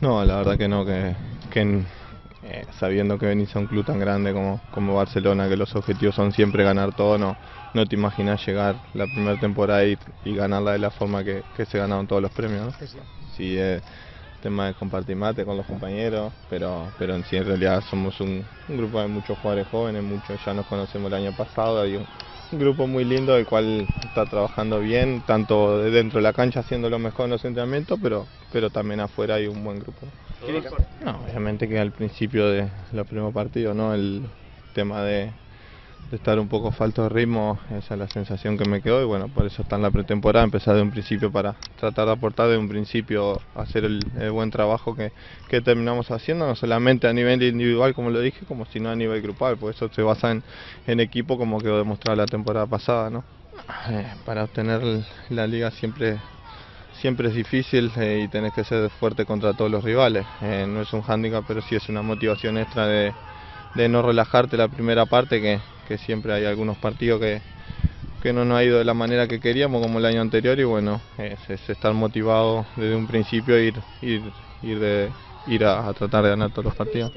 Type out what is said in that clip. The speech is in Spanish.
No, la verdad que no, que, que eh, sabiendo que venís a un club tan grande como, como Barcelona, que los objetivos son siempre ganar todo, no, no te imaginas llegar la primera temporada y, y ganarla de la forma que, que se ganaron todos los premios. ¿no? Sí, es tema de compartir mate con los compañeros, pero, pero en sí en realidad somos un, un grupo de muchos jugadores jóvenes, muchos ya nos conocemos el año pasado, hay un, un grupo muy lindo el cual está trabajando bien, tanto de dentro de la cancha haciendo lo mejor en los entrenamientos, pero, pero también afuera hay un buen grupo. No, obviamente que al principio de los primeros partidos, ¿no? El tema de, de estar un poco falto de ritmo, esa es la sensación que me quedó y bueno, por eso está en la pretemporada, empezar de un principio para tratar de aportar de un principio, hacer el, el buen trabajo que, que, terminamos haciendo, no solamente a nivel individual como lo dije, como sino a nivel grupal, por eso se basa en, en equipo como quedó demostrado la temporada pasada, ¿no? Eh, para obtener la liga siempre siempre es difícil eh, y tenés que ser fuerte contra todos los rivales. Eh, no es un hándicap, pero sí es una motivación extra de, de no relajarte la primera parte, que, que siempre hay algunos partidos que, que no nos ha ido de la manera que queríamos, como el año anterior, y bueno, es, es estar motivado desde un principio ir, ir, ir, de, ir a, a tratar de ganar todos los partidos.